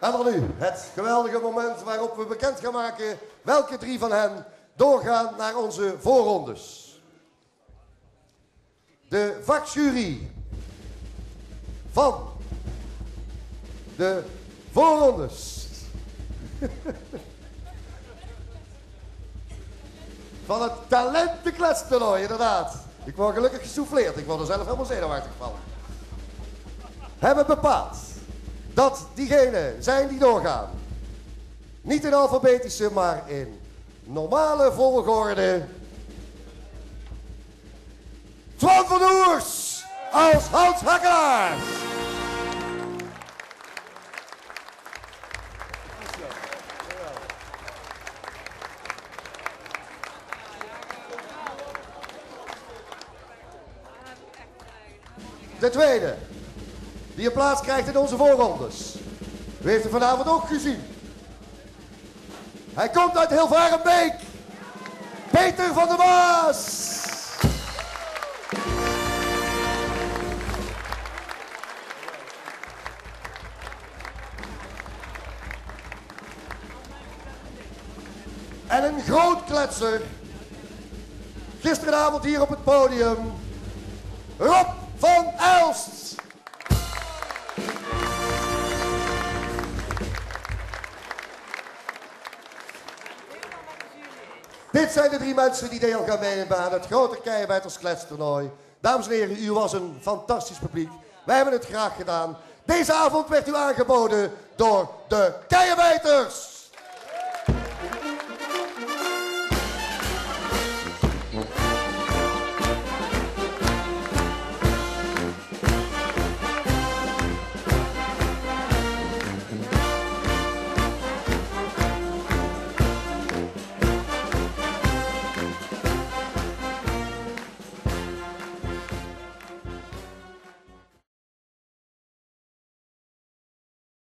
En dan nu het geweldige moment waarop we bekend gaan maken welke drie van hen doorgaan naar onze voorrondes. De vakjury van de voorrondes. Van het talentenkletstoernooi, inderdaad. Ik word gelukkig gesouffleerd. Ik word er zelf helemaal zenuwachtig van. Hebben bepaald dat diegenen zijn die doorgaan. Niet in alfabetische, maar in normale volgorde. Twan van Oers als Hans. De tweede, die een plaats krijgt in onze voorrondes. U heeft hem vanavond ook gezien. Hij komt uit Hilvarenbeek. Peter van der Maas. En een groot kletser. Gisteravond hier op het podium. Rob van Elst. Dit zijn de drie mensen die deel gaan nemen aan het grote Keienwijterskletstoernooi. Dames en heren, u was een fantastisch publiek. Wij hebben het graag gedaan. Deze avond werd u aangeboden door de Keienwijters.